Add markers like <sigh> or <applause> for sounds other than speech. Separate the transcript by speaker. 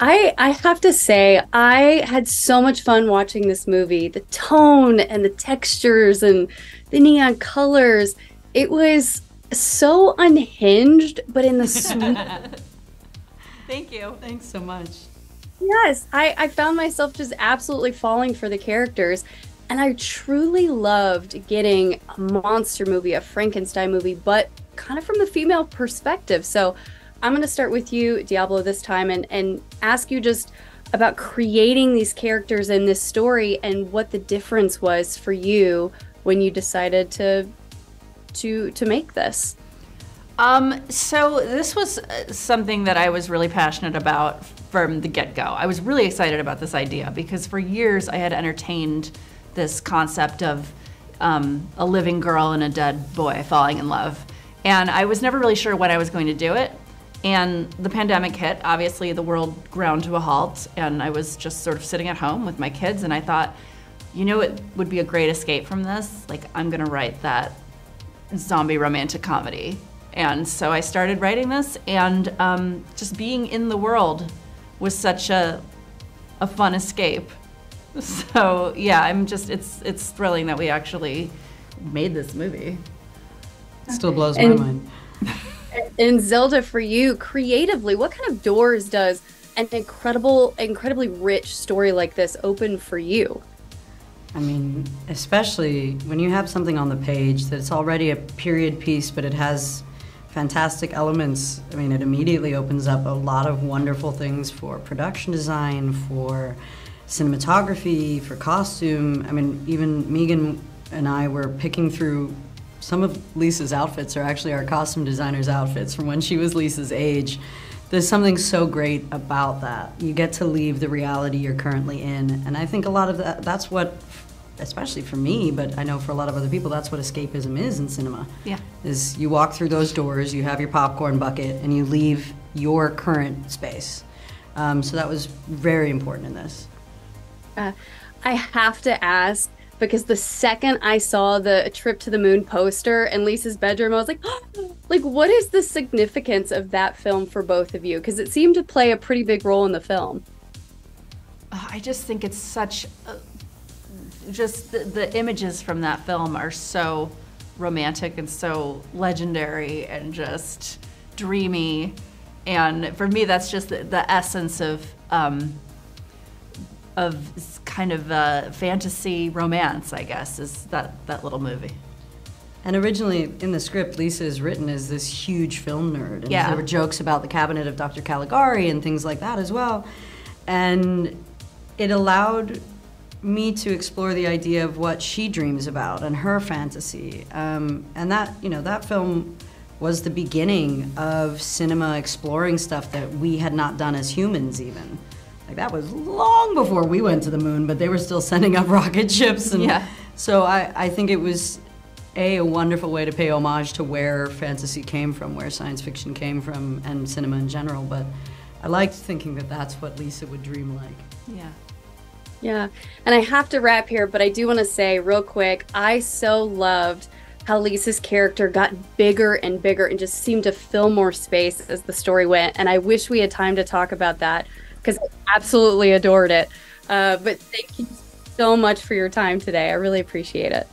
Speaker 1: I I have to say I had so much fun watching this movie. The tone and the textures and the neon colors. It was so unhinged, but in the <laughs> sweet.
Speaker 2: Thank you.
Speaker 3: Thanks so much.
Speaker 1: yes, I I found myself just absolutely falling for the characters. And I truly loved getting a monster movie, a Frankenstein movie, but kind of from the female perspective. So I'm going to start with you, Diablo, this time and, and ask you just about creating these characters in this story and what the difference was for you when you decided to to to make this.
Speaker 2: Um, so this was uh, something that I was really passionate about from the get-go. I was really excited about this idea because for years I had entertained this concept of um, a living girl and a dead boy falling in love. And I was never really sure when I was going to do it. And the pandemic hit. Obviously, the world ground to a halt, and I was just sort of sitting at home with my kids. And I thought, you know, it would be a great escape from this. Like, I'm going to write that zombie romantic comedy. And so I started writing this, and um, just being in the world was such a, a fun escape. <laughs> So yeah, I'm just it's it's thrilling that we actually made this movie.
Speaker 3: Still blows my
Speaker 1: And-
Speaker 3: mind. <laughs>
Speaker 1: And Zelda, for you, creatively, what kind of doors does an incredible, incredibly rich story like this open for you?
Speaker 3: I mean, especially when you have something on the page that's already a period piece, but it has fantastic elements. I mean, it immediately opens up a lot of wonderful things for production design, for cinematography, for costume. I mean, even Megan and I were picking through some of Lisa's outfits are actually our costume designer's outfits from when she was Lisa's age. There's something so great about that. You get to leave the reality you're currently in. And I think a lot of that, that's what, especially for me, but I know for a lot of other people, that's what escapism is in cinema.
Speaker 2: Yeah.
Speaker 3: Is you walk through those doors, you have your popcorn bucket, and you leave your current space. Um, so that was very important in this.
Speaker 1: Uh, I have to ask because the second I saw the trip to the moon poster in Lisa's bedroom, I was like, <gasps> like, what is the significance of that film for both of you? Because it seemed to play a pretty big role in the film.
Speaker 2: Uh, I just think it's such, a, just the, the images from that film are so romantic and so legendary and just dreamy. And for me, that's just the, the essence of um, of kind of uh, fantasy romance, I guess, is that that little movie.
Speaker 3: And originally in the script, Lisa is written as this huge film nerd. And
Speaker 2: Yeah.
Speaker 3: there were jokes about the cabinet of Dr. Caligari and things like that as well. And it allowed me to explore the idea of what she dreams about and her fantasy. Um, and that, you know, that film was the beginning of cinema exploring stuff that we had not done as humans even. Like that was long before we went to the moon, but they were still sending up <laughs> rocket ships and
Speaker 2: Yeah.
Speaker 3: so I, I think it was a a wonderful way to pay homage to where fantasy came from, where science fiction came from, and cinema in general. But I liked thinking that that's what Lisa would dream like.
Speaker 2: Yeah.
Speaker 1: Yeah. And I have to wrap here, but I do want to say real quick I so loved how Lisa's character got bigger and bigger and just seemed to fill more space as the story went. And I wish we had time to talk about that because I absolutely adored it. Uh, but thank you so much for your time today. I really appreciate it.